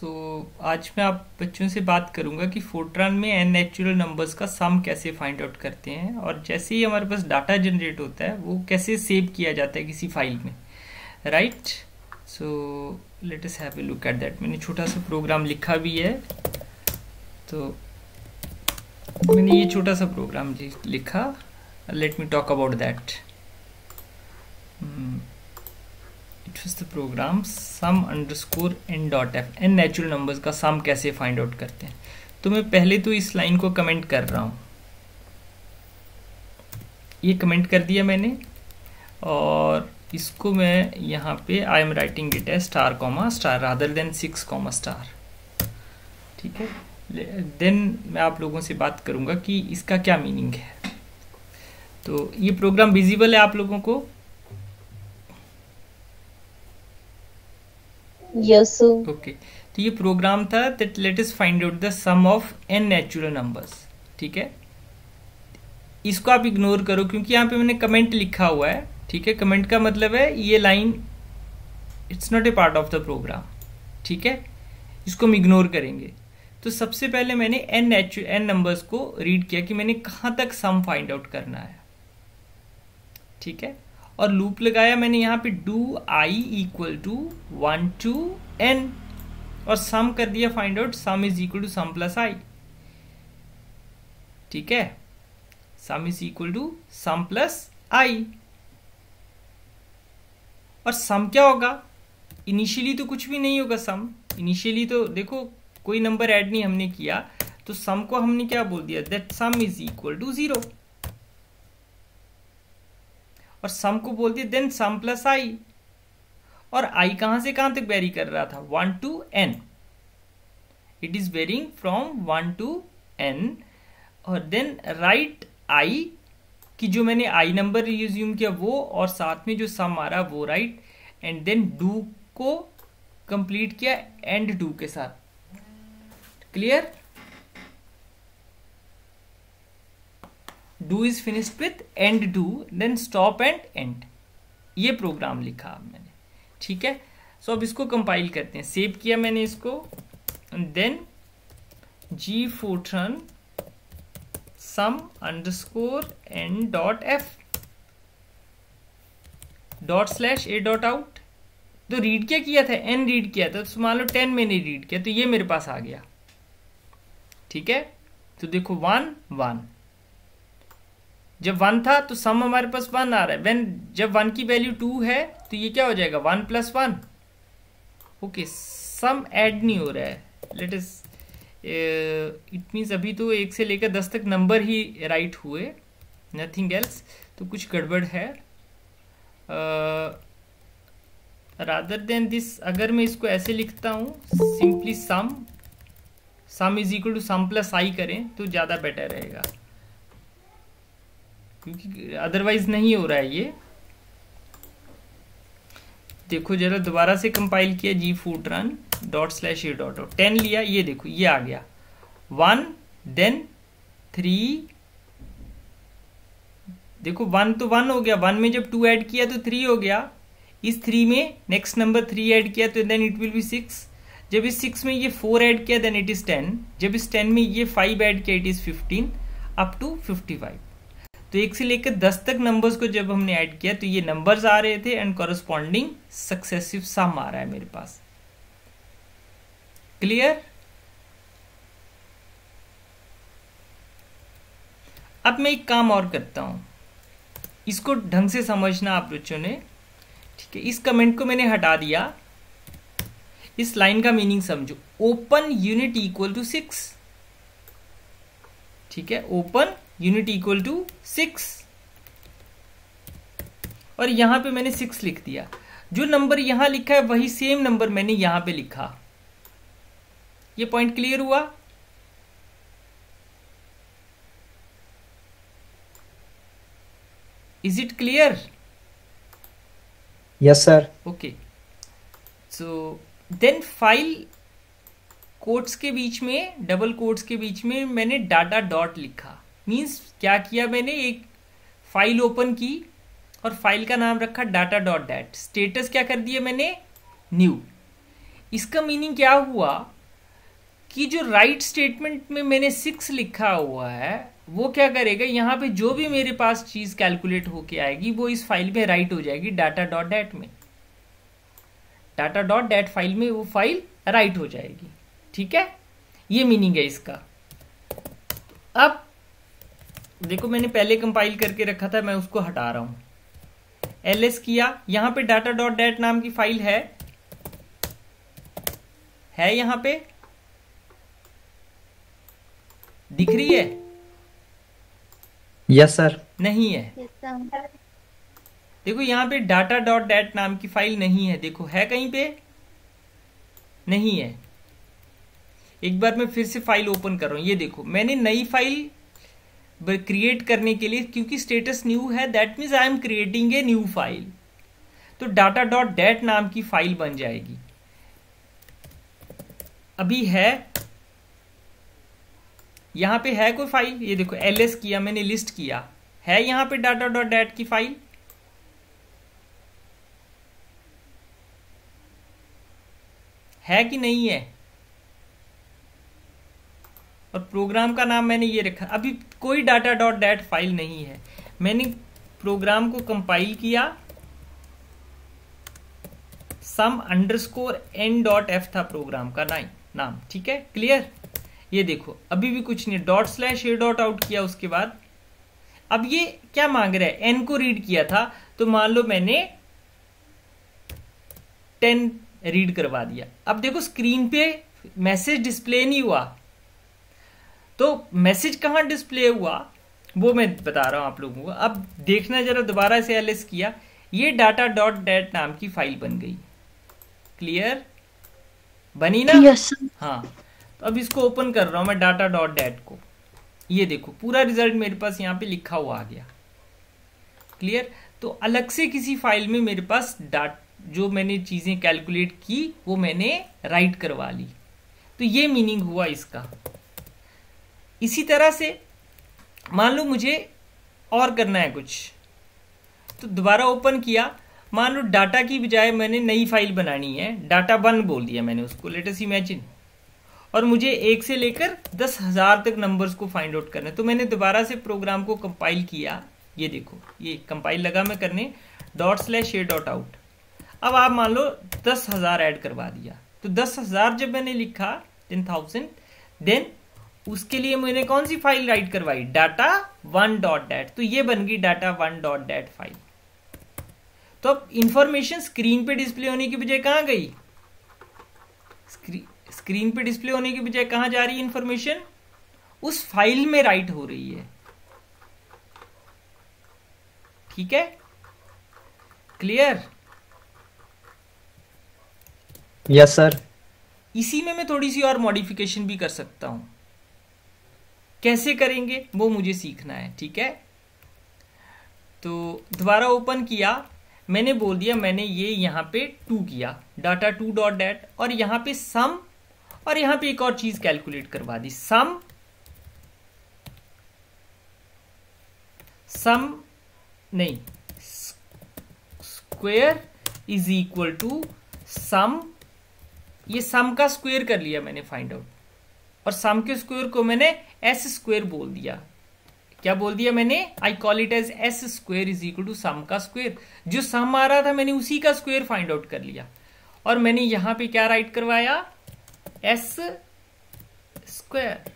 सो so, आज मैं आप बच्चों से बात करूँगा कि फोर्ट्रान में एन नेचुरल नंबर्स का सम कैसे फाइंड आउट करते हैं और जैसे ही हमारे पास डाटा जनरेट होता है वो कैसे सेव किया जाता है किसी फ़ाइल में। Right so let us have a look at that मैंने छोटा सा प्रोग्राम लिखा भी है। तो मैंने ये छोटा सा प्रोग्राम लिखा। Let me talk about that the program sum underscore N dot F N natural numbers का सम कैसे फाइंड आउट करते हैं? तो मैं पहले तो इस लाइन को कमेंट कर रहा हूँ। ये कमेंट कर दिया मैंने। और इसको मैं यहाँ पे आई एम राइटिंग इट है star comma star rather than six comma star ठीक है? देन मैं आप लोगों से बात करूँगा कि इसका क्या मीनिंग है। तो ये प्रोग्राम विजिबल है आप लोगों को? Sir. ओके तो ये प्रोग्राम था that let us find out the sum of N natural numbers ठीक है? इसको आप इग्नोर करो क्योंकि यहाँ पे मैंने कमेंट लिखा हुआ है। ठीक है? कमेंट का मतलब है ये line it's not a part of the program ठीक है? इसको हम इग्नोर करेंगे। तो सबसे पहले मैंने एन नेचुरल एन नंबर्स को रीड किया कि मैंने कहाँ तक सम फाइंड आउट करना है। ठीक है? और लूप लगाया मैंने यहाँ पे do I equal to one to N और सम कर दिया find out sum is equal to sum plus I ठीक है? Sum is equal to sum plus I और सम क्या होगा? इनिशियली तो कुछ भी नहीं होगा सम इनिशियली तो देखो, कोई नंबर ऐड नहीं हमने किया। तो सम को हमने क्या बोल दिया? That sum is equal to zero और सम को बोल दिया देन सम प्लस आई और आई कहाँ से कहाँ तक वेरी कर रहा था? One to N it is varying from one to N और देन राइट आई कि जो मैंने आई नंबर रिज्यूम किया, वो और साथ में जो सम आ रहा, वो राइट एंड देन डू को कंप्लीट किया एंड डू के साथ. Clear do is finished with end do then stop and end ये प्रोग्राम लिखा मैंने। ठीक है? सो so, अब इसको कंपाइल करते हैं। सेव किया मैंने इसको। Then g Fortran sum underscore n dot f dot slash a dot out तो रीड क्या किया था? एन रीड किया था। तो मान लो टेन मैंने रीड किया। तो ये मेरे पास आ गया। ठीक है? तो देखो वन वन जब वन था तो सम हमारे पास वन आ रहा है। वेन जब वन की वैल्यू टू है तो ये क्या हो जाएगा? One plus one okay sum add नहीं हो रहा है। लेट इस इट मीन्स अभी तो एक से लेकर दस तक नंबर ही राइट हुए। नथिंग एल्स तो कुछ गड़बड़ है। रादर देन दिस अगर मैं इसको ऐसे लिखता हूँ simply sum sum is equal to sum plus i करें तो ज़्यादा बेटर रहेगा। क्योंकि अदरवाइज़ नहीं हो रहा है ये। देखो जरा दोबारा से कंपाइल किया g Fortran dot slash a dot ten लिया, ये देखो, ये आ गया। वन देन थ्री देखो वन तो वन हो गया। वन में जब टू ऐड किया तो थ्री हो गया। इस थ्री में नेक्स्ट नंबर थ्री ऐड किया तो then it will be six जब इस सिक्स में ये फोर ऐड किया देन इट इज़ टेन जब इस टेन में ये फाइव ऐड किया it is fifteen up to fifty five तो एक से लेकर दस तक नंबर्स को जब हमने ऐड किया तो ये नंबर्स आ रहे थे एंड कॉरेस्पॉन्डिंग सक्सेसिव सम आ रहा है मेरे पास। क्लियर अब मैं एक काम और करता हूँ। इसको ढंग से समझना आप बच्चों ने। ठीक है, इस कमेंट को मैंने हटा दिया। इस लाइन का मीनिंग समझो। Open unit equal to six ठीक है open unit equal to six और यहाँ पे मैंने सिक्स लिख दिया। जो नंबर यहाँ लिखा है वही सेम नंबर मैंने यहाँ पे लिखा। ये पॉइंट क्लियर हुआ? Is it clear yes sir okay so then file quotes के बीच में डबल कोट्स के बीच में मैंने डाटा डॉट लिखा। मीन्स क्या किया मैंने? एक फ़ाइल ओपन की और फ़ाइल का नाम रखा डाटा डॉट डैट स्टेटस क्या कर दिया मैंने? न्यू इसका मीनिंग क्या हुआ? कि जो राइट right स्टेटमेंट में मैंने सिक्स लिखा हुआ है, वो क्या करेगा? यहाँ पे जो भी मेरे पास चीज़ कैलकुलेट होके आएगी, वो इस फ़ाइल में राइट हो जाएगी डाटा डॉट डेट में. डाटा डॉट डेट फ़ाइल में वो फ़ाइल राइट हो जाएगी. ठीक है? ये मीनिंग है इसका. अब देखो मैंने पहले कंपाइल करके रखा था मैं उसको हटा रहा हूँ। एल एस किया। यहाँ पे डाटा डॉट डेट नाम की फ़ाइल है। है यहाँ पे। दिख रही है? यस सर नहीं है। Yes, देखो यहाँ पे डाटा डॉट डेट नाम की फ़ाइल नहीं है। देखो है कहीं पे? नहीं है। एक बार मैं फिर से फ़ाइल ओपन कर रहा हूँ। ये देखो मैंने नई फ़ाइल क्रिएट करने के लिए, क्योंकि स्टेटस न्यू है that means I am creating a new file तो डाटा डॉट डेट नाम की फ़ाइल बन जाएगी। अभी है, यहाँ पे है कोई फ़ाइल ये देखो एलएस किया, मैंने लिस्ट किया। है यहाँ पे डाटा डॉट डेट की फ़ाइल है कि नहीं है? और प्रोग्राम का नाम मैंने ये रखा। अभी कोई डाटा डॉट डेट फ़ाइल नहीं है। मैंने प्रोग्राम को कंपाइल किया। Sum underscore n dot f था प्रोग्राम का नाइन नाम। ठीक है? क्लियर ये देखो। अभी भी कुछ नहीं dot slash a dot out किया उसके बाद। अब ये क्या मांग रहा है? एन को रीड किया था। तो मान लो मैंने टेन रीड करवा दिया। अब देखो स्क्रीन पे मैसेज डिस्प्ले नहीं हुआ। तो मैसेज कहाँ डिस्प्ले हुआ वो मैं बता रहा हूँ आप लोगों को। अब देखना जरा दोबारा से एलएस किया। ये डाटा डॉट डेट नाम की फ़ाइल बन गई। क्लियर बनी ना? Yes, हाँ। तो अब इसको ओपन कर रहा हूँ मैं डाटा डॉट डेट को। ये देखो पूरा रिज़ल्ट मेरे पास यहाँ पे लिखा हुआ आ गया। क्लियर तो अलग से किसी फ़ाइल में मेरे पास डाट जो मैंने चीज़ें कैलकुलेट की वो मैंने राइट करवा ली। तो ये मीनिंग हुआ इसका। इसी तरह से, मान लो मुझे और करना है कुछ। तो दोबारा ओपन किया। मान लो डाटा की बजाय मैंने नई फ़ाइल बनानी है। डाटा वन बोल दिया मैंने उसको। लेटेस्ट इमेजिन और मुझे एक से लेकर दस हज़ार तक नंबर्स को फाइंड आउट करना है। तो मैंने दोबारा से प्रोग्राम को कंपाइल किया। ये देखो, ये कंपाइल लगा मैं करने। Dot slash a dot out अब आप मान लो दस हज़ार एड करवा दिया। तो दस हज़ार जब मैंने लिखा टेन थाउज़ेंड देन उसके लिए मैंने कौन सी फ़ाइल राइट करवाई? डाटा वन डॉट डेट तो ये बन गई data one dot dat file तो अब इंफॉर्मेशन स्क्रीन पे डिस्प्ले होने की बजाय कहाँ गई? स्क्री, स्क्रीन पे डिस्प्ले होने की बजाय कहाँ जा रही है इंफॉर्मेशन उस फ़ाइल में राइट हो रही है। ठीक है? क्लियर यस सर इसी में मैं थोड़ी सी और मॉडिफिकेशन भी कर सकता हूँ। कैसे करेंगे, वो मुझे सीखना है, ठीक है? तो दोबारा ओपन किया, मैंने बोल दिया, मैंने ये यहाँ पे टू किया डाटा टू डॉट डेट और यहाँ पे सम और यहाँ पे एक और चीज़ कैलकुलेट करवा दी सम सम नहीं square is equal to sum ये सम का स्क्वेयर कर लिया मैंने फाइंड आउट और सम के स्क्वेयर को मैंने एस स्क्वेयर बोल दिया। क्या बोल दिया मैंने? I call it as s square is equal to sum का स्क्वेयर जो सम आ रहा था मैंने उसी का स्क्वेयर फाइंड आउट कर लिया। और मैंने यहाँ पे क्या राइट करवाया? एस स्क्वेयर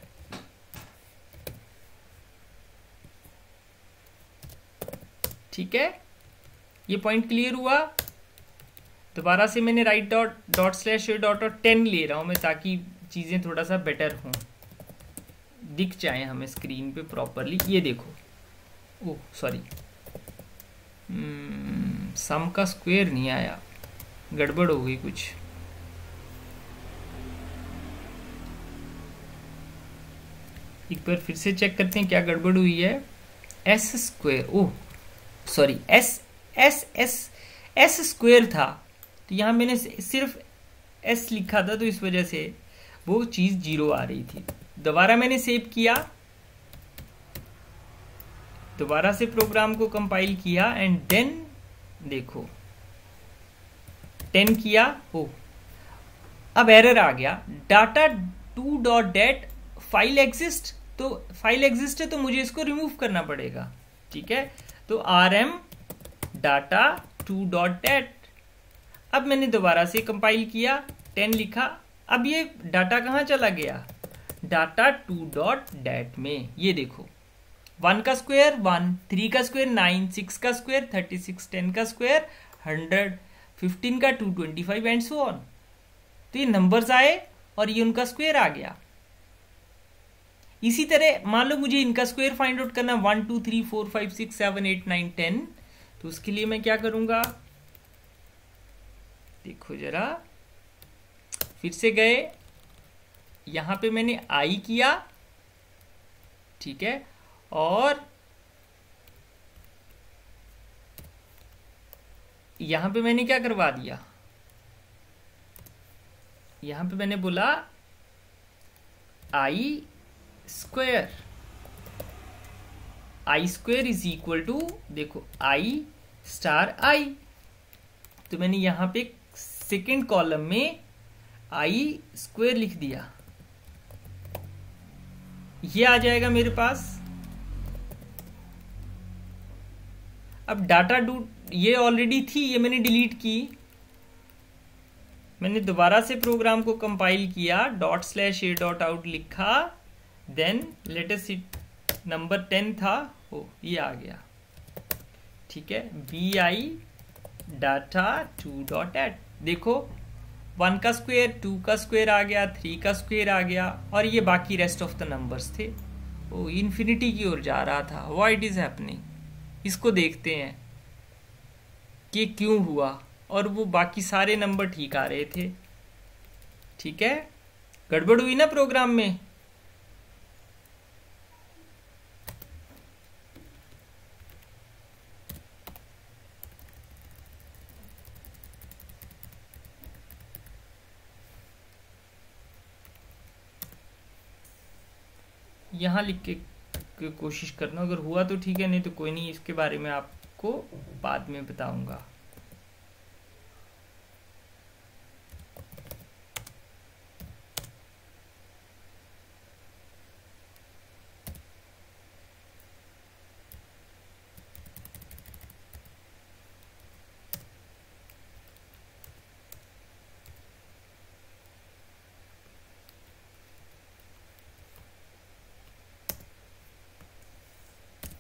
ठीक है? ये पॉइंट क्लियर हुआ। दोबारा से मैंने write dot dot slash dot और टेन ले रहा हूँ मैं ताकि चीज़ें थोड़ा सा बेटर हों। दिख जाए हमें स्क्रीन पे प्रॉपरली ये देखो। ओह सॉरी सम का स्क्वायर नहीं आया। गड़बड़ हो गई कुछ। एक बार फिर से चेक करते हैं क्या गड़बड़ हुई है। S square oh sorry s s s s square था। तो यहाँ मैंने सिर्फ़ एस लिखा था तो इस वजह से वो चीज़ ज़ीरो आ रही थी। दोबारा मैंने सेव किया। दोबारा से प्रोग्राम को कंपाइल किया एंड देन देखो। टेन किया, हो। अब एरर आ गया। Data two dot dat file exist तो फ़ाइल एग्जिस्ट है तो मुझे इसको रिमूव करना पड़ेगा। ठीक है? तो r m data two dot dat अब मैंने दोबारा से कंपाइल किया टेन लिखा। अब ये डाटा कहाँ चला गया? डाटा टू डॉट डेट में। ये देखो। वन का स्क्वायर वन थ्री का स्क्वायर नाइन सिक्स का स्क्वायर थर्टी सिक्स टेन का स्क्वायर हंड्रेड फिफ्टीन का two twenty five and so on तो ये नंबर्स आए और ये उनका स्क्वायर आ गया। इसी तरह, मान लो मुझे इनका स्क्वायर फाइंड आउट करना one two three four five six seven eight nine ten तो उसके लिए मैं क्या करूँगा? देखो जरा। फिर से गए। यहाँ पे मैंने आई किया। ठीक है? और यहाँ पे मैंने क्या करवा दिया? यहाँ पे मैंने बोला i square i square is equal to देखो आई स्टार आई तो मैंने यहाँ पे सेकेंड कॉलम में आई स्क्वेयर लिख दिया। ये आ जाएगा मेरे पास। अब डाटा डू ये ऑलरेडी थी, ये मैंने डिलीट की। मैंने दोबारा से प्रोग्राम को कंपाइल किया dot slash a dot out लिखा देन लेटेस्ट नंबर टेन था, ओ, ये आ गया। ठीक है b i data two dot dat देखो वन का स्क्वेयर, टू का स्क्वेयर आ गया, थ्री का स्क्वेयर आ गया, और ये बाकी रेस्ट ऑफ़ द नंबर्स थे। वो इन्फिनिटी की ओर जा रहा था। वाइट इज़ हैपनिंग इसको देखते हैं कि क्यों हुआ, और वो बाकी सारे नंबर ठीक आ रहे थे। ठीक है? गड़बड़ हुई ना प्रोग्राम में? यहाँ लिख के कोशिश करना। अगर हुआ तो ठीक है, नहीं तो कोई नहीं, इसके बारे में आपको बाद में बताऊँगा।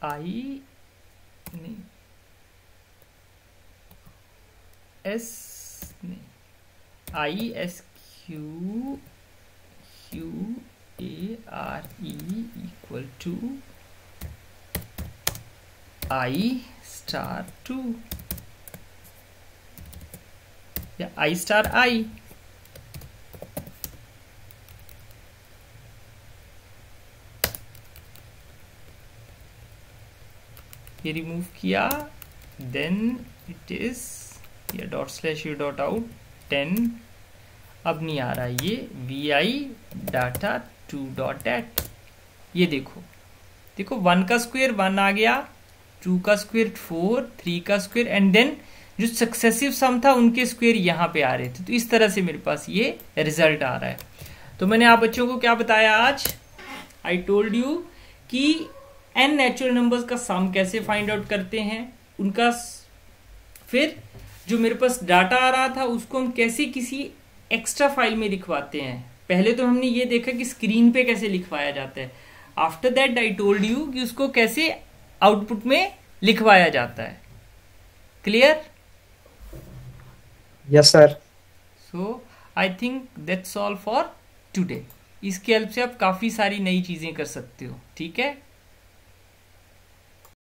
I ni ni equal to. I star 2 yeah I star I. ये रिमूव किया देन इट इज़ या dot slash u dot out ten अब नहीं आ रहा ये v i data two dot dat ये देखो देखो वन का स्क्वेयर वन आ गया टू का स्क्वेयर फोर थ्री का स्क्वेयर एंड देन जो सक्सेसिव सम था, उनके स्क्वेयर यहाँ पे आ रहे थे। तो इस तरह से मेरे पास ये रिज़ल्ट आ रहा है। तो मैंने आप बच्चों को क्या बताया आज? आई टोल्ड यू कि एन नेचुरल नंबर्स का सम कैसे फाइंड आउट करते हैं? उनका फिर जो मेरे पास डाटा आ रहा था उसको हम कैसे किसी एक्स्ट्रा फ़ाइल में लिखवाते हैं? पहले तो हमने ये देखा कि स्क्रीन पे कैसे लिखवाया जाता है। After that I told you कि उसको कैसे आउटपुट में लिखवाया जाता है। Clear yes sir so I think that's all for today इसके हेल्प से आप काफ़ी सारी नई चीज़ें कर सकते हो ठीक है?